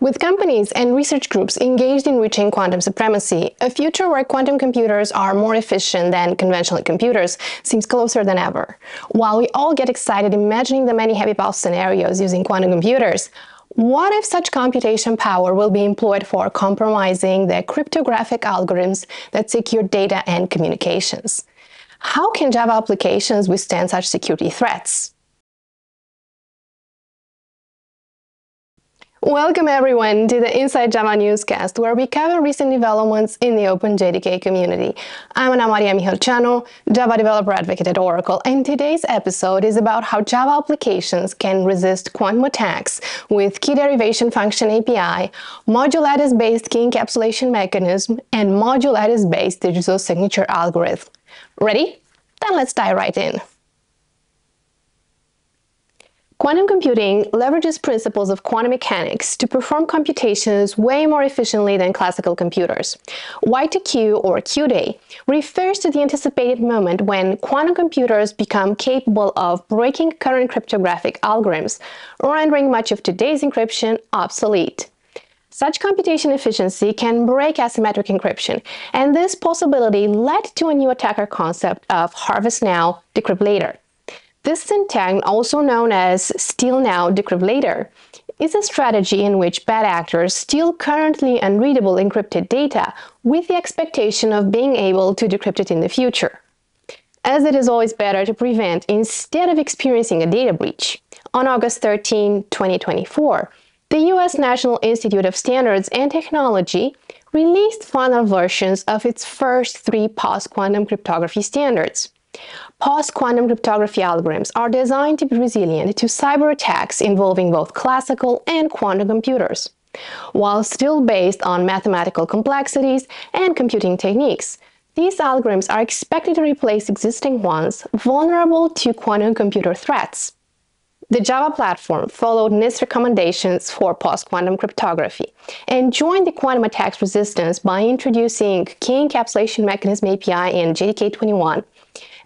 With companies and research groups engaged in reaching quantum supremacy, a future where quantum computers are more efficient than conventional computers seems closer than ever. While we all get excited imagining the many happy path scenarios using quantum computers, what if such computation power will be employed for compromising the cryptographic algorithms that secure data and communications? How can Java applications withstand such security threats? Welcome everyone to the Inside Java newscast, where we cover recent developments in the OpenJDK community. I'm Ana Maria Mihalceanu, Java developer advocate at Oracle, and today's episode is about how Java applications can resist quantum attacks with key derivation function API, module lattice-based key encapsulation mechanism, and module lattice-based digital signature algorithm. Ready? Then let's dive right in. Quantum computing leverages principles of quantum mechanics to perform computations way more efficiently than classical computers. Y2Q, or Q-day, refers to the anticipated moment when quantum computers become capable of breaking current cryptographic algorithms, rendering much of today's encryption obsolete. Such computation efficiency can break asymmetric encryption, and this possibility led to a new attacker concept of harvest now, decrypt later. This syntagm, also known as steal now, decrypt later, is a strategy in which bad actors steal currently unreadable encrypted data with the expectation of being able to decrypt it in the future. As it is always better to prevent instead of experiencing a data breach. On August 13, 2024, the US National Institute of Standards and Technology released final versions of its first three post-quantum cryptography standards. Post-quantum cryptography algorithms are designed to be resilient to cyber attacks involving both classical and quantum computers. While still based on mathematical complexities and computing techniques, these algorithms are expected to replace existing ones vulnerable to quantum computer threats. The Java platform followed NIST recommendations for post-quantum cryptography and joined the quantum attacks resistance by introducing Key Encapsulation Mechanism API in JDK 21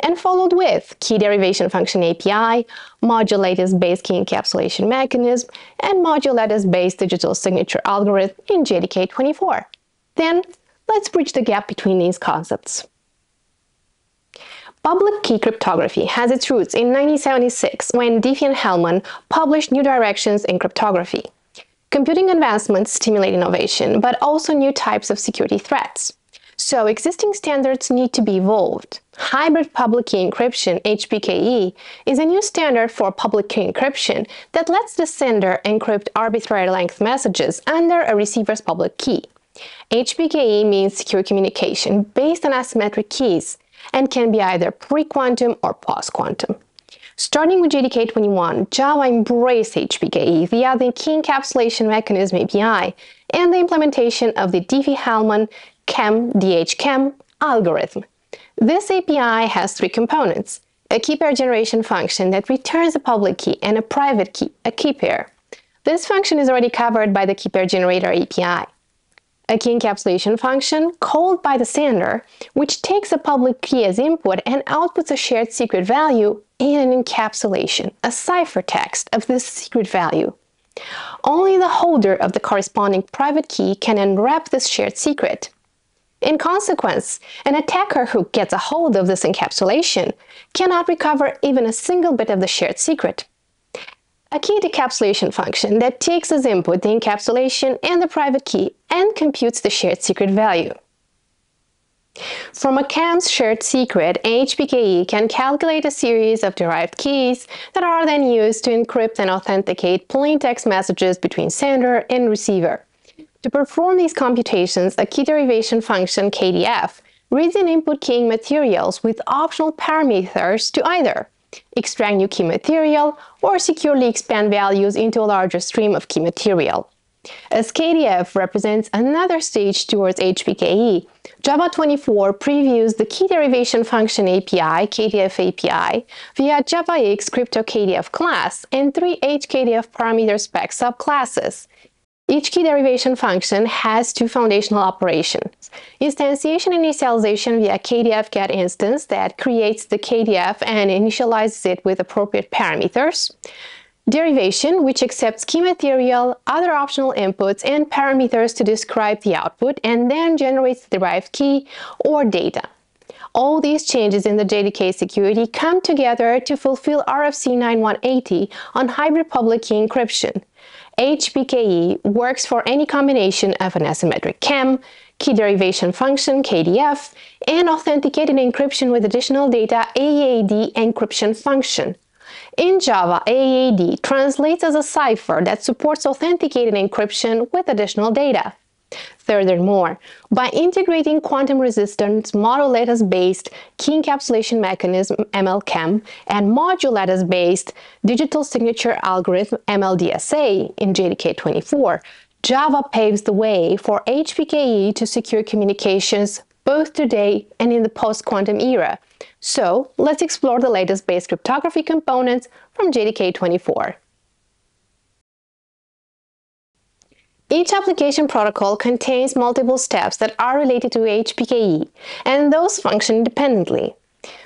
and followed with Key Derivation Function API, Module Lattice-based Key Encapsulation Mechanism, and Module Lattice-based Digital Signature Algorithm in JDK 24. Then, let's bridge the gap between these concepts. Public key cryptography has its roots in 1976 when Diffie and Hellman published new directions in cryptography. Computing advancements stimulate innovation, but also new types of security threats. So existing standards need to be evolved. Hybrid Public Key Encryption, HPKE, is a new standard for public key encryption that lets the sender encrypt arbitrary length messages under a receiver's public key. HPKE means secure communication based on asymmetric keys, and can be either pre-quantum or post-quantum. Starting with JDK 21, Java embraced HPKE via the Key Encapsulation Mechanism API and the implementation of the Diffie-Hellman KEM DHKEM algorithm. This API has three components, a key pair generation function that returns a public key and a private key, a key pair. This function is already covered by the key pair generator API a key encapsulation function called by the sender, which takes a public key as input and outputs a shared secret value in an encapsulation, a ciphertext of this secret value. Only the holder of the corresponding private key can unwrap this shared secret. In consequence, an attacker who gets a hold of this encapsulation cannot recover even a single bit of the shared secret a key decapsulation function that takes as input the encapsulation and the private key and computes the shared secret value. From a KEM's shared secret, HPKE can calculate a series of derived keys that are then used to encrypt and authenticate plain text messages between sender and receiver. To perform these computations, a key derivation function, KDF, reads in input keying materials with optional parameters to either extract new key material, or securely expand values into a larger stream of key material. As KDF represents another stage towards HPKE, Java 24 previews the key derivation function API, KDF API, via JavaX Crypto KDF class and three HKDF parameter spec subclasses, each key derivation function has two foundational operations. Instantiation initialization via KDF get instance that creates the KDF and initializes it with appropriate parameters. Derivation, which accepts key material, other optional inputs, and parameters to describe the output, and then generates the derived key or data. All these changes in the JDK security come together to fulfill RFC 9180 on hybrid public key encryption. HPKE works for any combination of an asymmetric KEM, key derivation function KDF, and authenticated encryption with additional data AEAD encryption function. In Java, AEAD translates as a cipher that supports authenticated encryption with additional data. Furthermore, by integrating quantum resistance module lattice-based key encapsulation mechanism MLKEM and module lattice-based digital signature algorithm MLDSA in JDK24, Java paves the way for HPKE to secure communications both today and in the post-quantum era. So let's explore the lattice-based cryptography components from JDK24. Each application protocol contains multiple steps that are related to HPKE, and those function independently.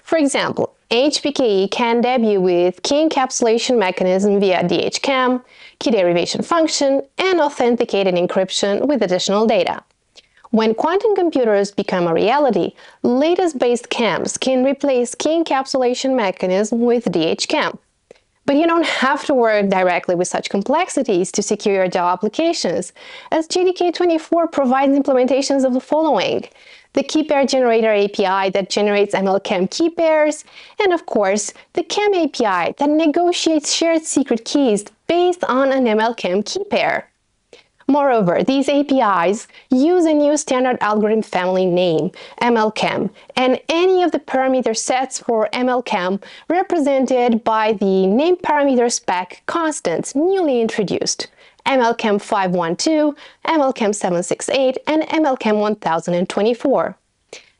For example, HPKE can debut with key encapsulation mechanism via DHKEM, key derivation function, and authenticated encryption with additional data. When quantum computers become a reality, lattice-based KEMs can replace key encapsulation mechanism with DHKEM. But you don't have to work directly with such complexities to secure your Java applications, as JDK24 provides implementations of the following. The key pair generator API that generates MLKEM key pairs, and of course, the KEM API that negotiates shared secret keys based on an MLKEM key pair. Moreover, these APIs use a new standard algorithm family name, MLKEM, and any of the parameter sets for MLKEM represented by the name parameter spec constants newly introduced, MLKEM 512, MLKEM 768, and MLKEM 1024.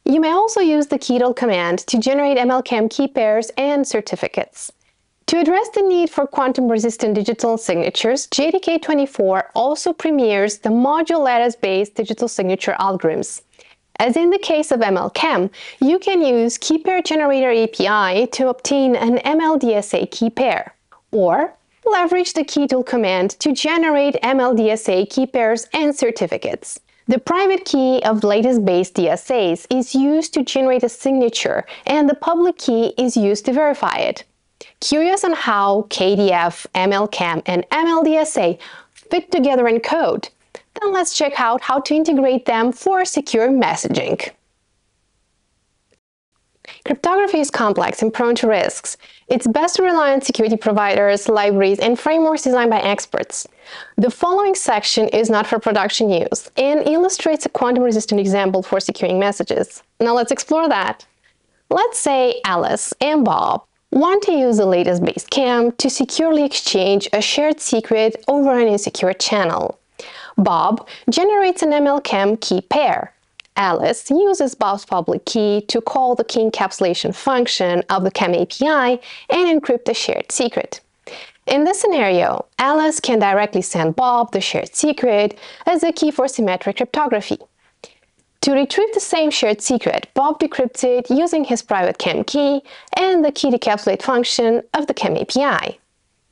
You may also use the keytool command to generate MLKEM key pairs and certificates. To address the need for quantum-resistant digital signatures, JDK24 also premieres the module lattice-based digital signature algorithms. As in the case of MLKEM, you can use Key Pair Generator API to obtain an MLDSA key pair, or leverage the KeyTool command to generate MLDSA key pairs and certificates. The private key of lattice-based DSAs is used to generate a signature, and the public key is used to verify it. Curious on how KDF, MLKEM, and MLDSA fit together in code? Then let's check out how to integrate them for secure messaging. Cryptography is complex and prone to risks. It's best to rely on security providers, libraries, and frameworks designed by experts. The following section is not for production use and illustrates a quantum-resistant example for securing messages. Now let's explore that. Let's say Alice and Bob want to use the lattice-based KEM to securely exchange a shared secret over an insecure channel. Bob generates an MLKEM key pair. Alice uses Bob's public key to call the key encapsulation function of the KEM API and encrypt the shared secret. In this scenario, Alice can directly send Bob the shared secret as a key for symmetric cryptography. To retrieve the same shared secret, Bob decrypts it using his private KEM key and the key decapsulate function of the KEM API.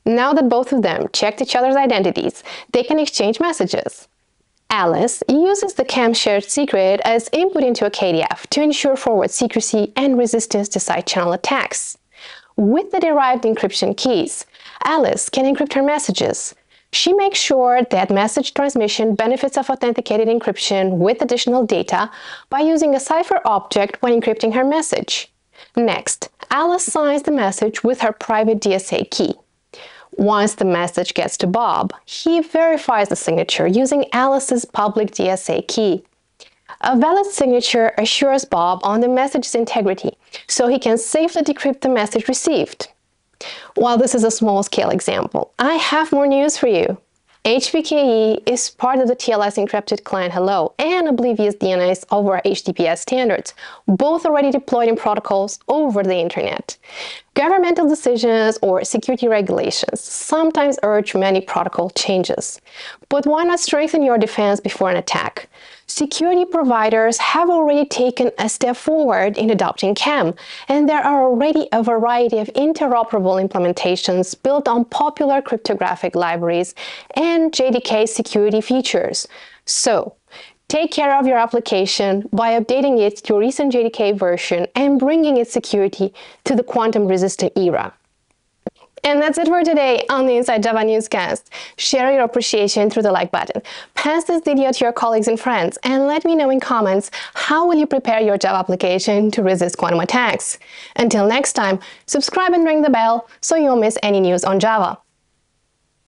Now that both of them checked each other's identities, they can exchange messages. Alice uses the KEM shared secret as input into a KDF to ensure forward secrecy and resistance to side channel attacks. With the derived encryption keys, Alice can encrypt her messages, she makes sure that message transmission benefits of authenticated encryption with additional data by using a cipher object when encrypting her message. Next, Alice signs the message with her private DSA key. Once the message gets to Bob, he verifies the signature using Alice's public DSA key. A valid signature assures Bob on the message's integrity, so he can safely decrypt the message received. While this is a small-scale example, I have more news for you. HPKE is part of the TLS encrypted client Hello and Oblivious DNS over HTTPS standards, both already deployed in protocols over the internet. Governmental decisions or security regulations sometimes urge many protocol changes. But why not strengthen your defense before an attack? Security providers have already taken a step forward in adopting KEM, and there are already a variety of interoperable implementations built on popular cryptographic libraries and JDK security features. So, Take care of your application by updating it to a recent JDK version and bringing its security to the quantum-resistant era. And that's it for today on the Inside Java Newscast. Share your appreciation through the like button. Pass this video to your colleagues and friends and let me know in comments how will you prepare your Java application to resist quantum attacks. Until next time, subscribe and ring the bell so you won't miss any news on Java.